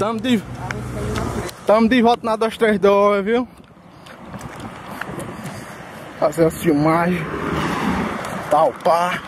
Tamo de, tamo de volta na 232, viu? Fazer as filmagens. Tal, pá.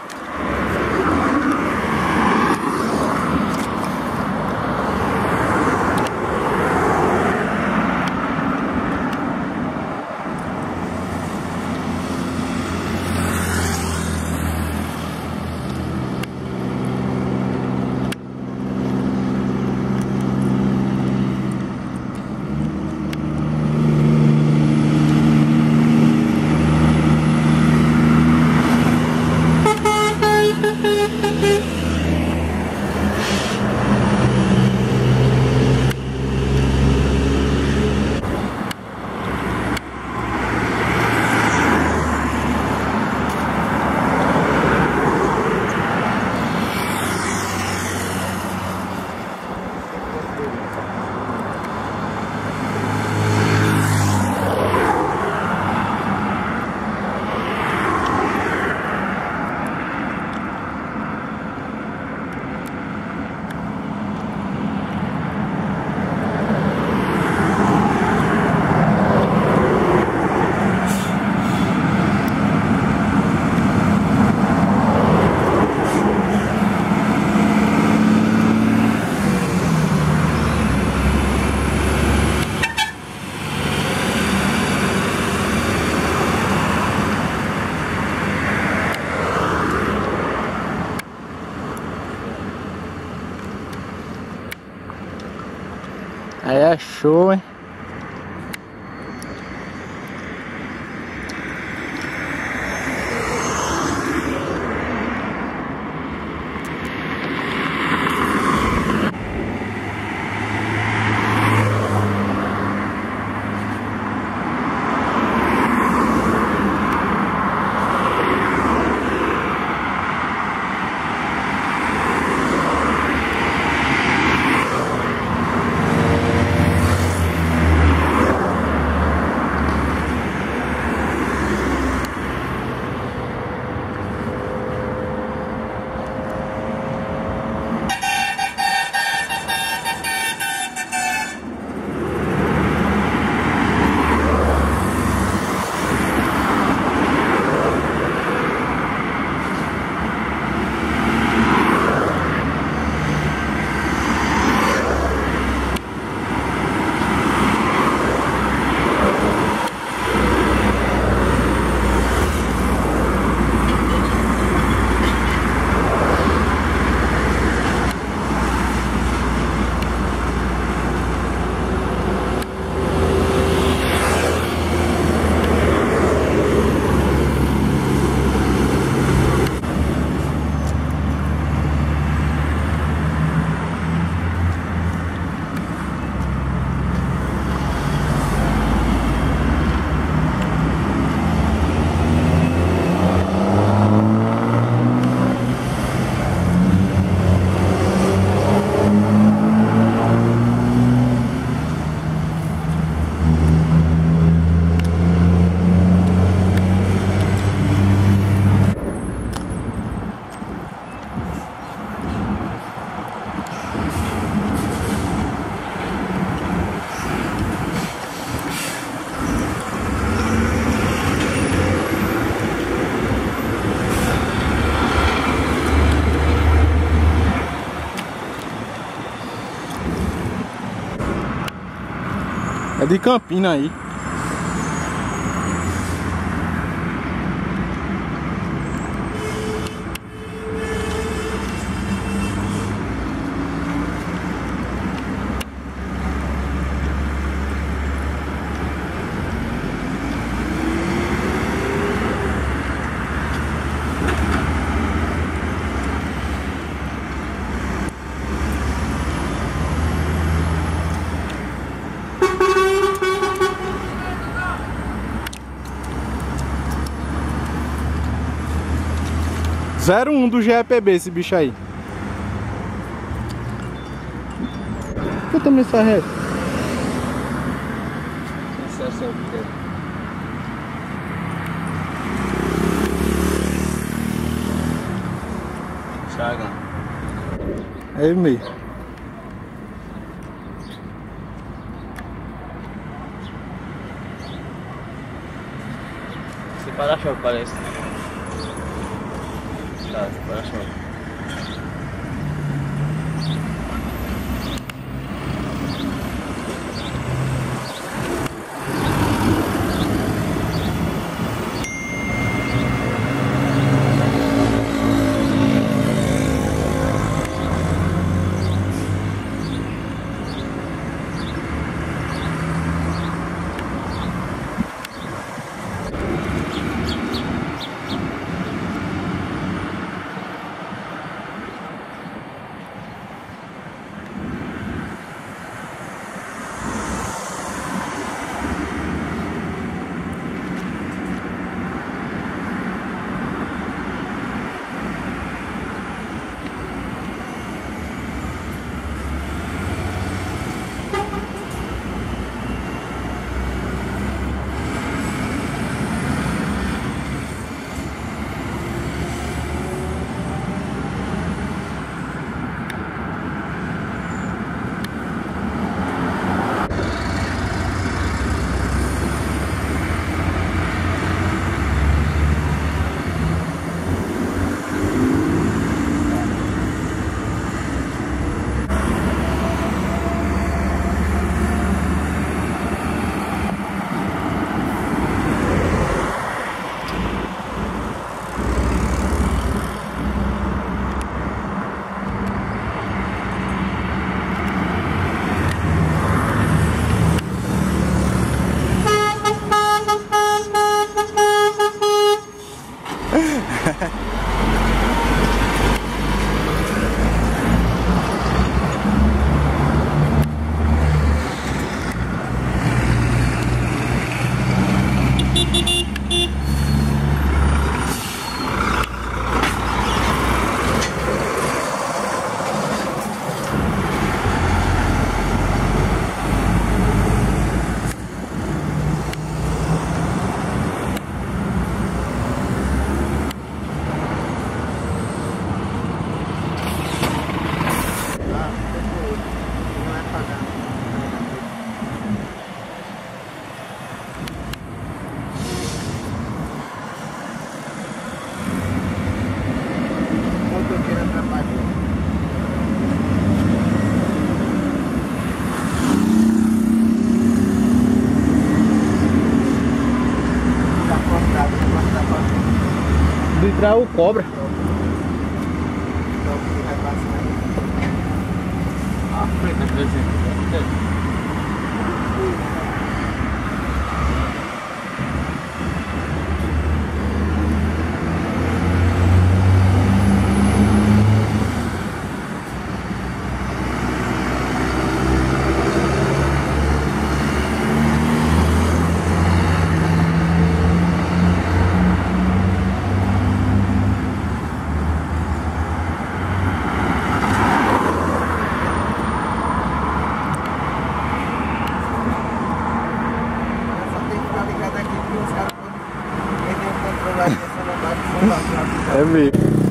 Aí é Adică, pina aici. 01 do GEPB esse bicho aí. Que tamanho essa reta? Chaga. É meio. mesmo. Esse para-choque parece. Tá, para-choque. Entrar o cobra. Ah, frente, me.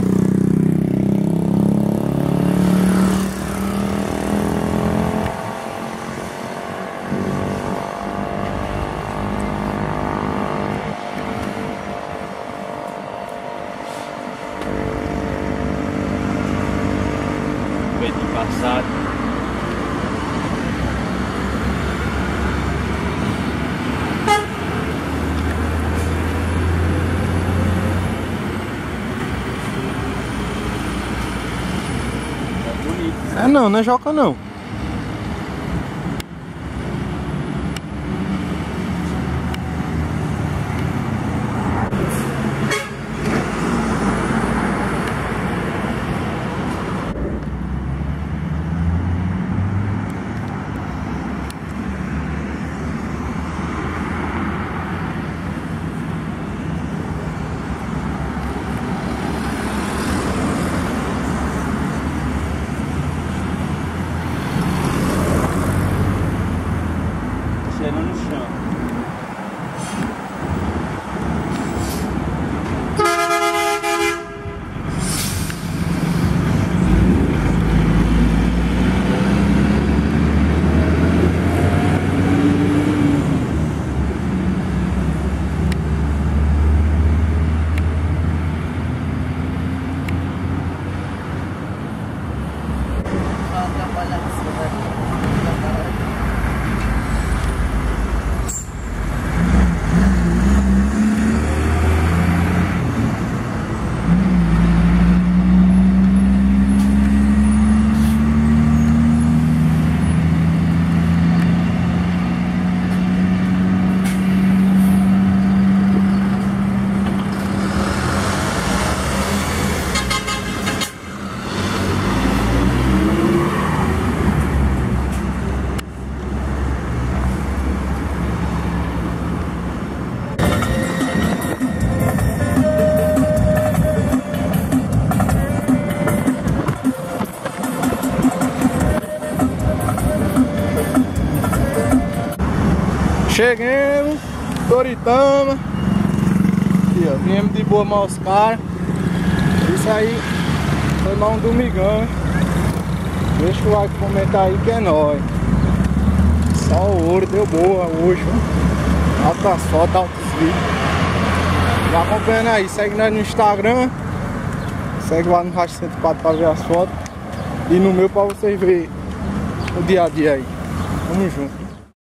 Não, não é joca não. Cheguemos, Toritama. Aqui, ó, viemos de boa maus caras. Isso aí foi mais um domingão. Deixa o like comentar aí que é nóis. Só o ouro deu boa hoje. ó. Altas fotos, altos vídeos. Vai acompanhando aí, segue nós no Instagram. Segue lá no Racha 104 pra ver as fotos. E no meu pra vocês verem o dia a dia aí. Tamo junto.